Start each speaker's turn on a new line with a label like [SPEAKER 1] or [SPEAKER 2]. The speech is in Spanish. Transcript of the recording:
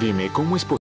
[SPEAKER 1] Dime cómo es posible.